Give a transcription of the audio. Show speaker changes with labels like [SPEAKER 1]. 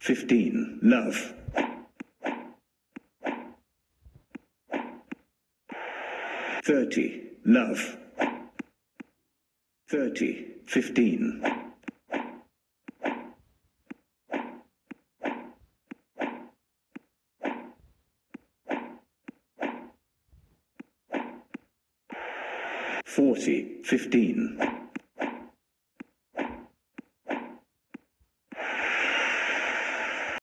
[SPEAKER 1] Fifteen. Love. Thirty. Love. Thirty. Fifteen. Forty. Fifteen.